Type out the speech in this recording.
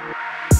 Bye.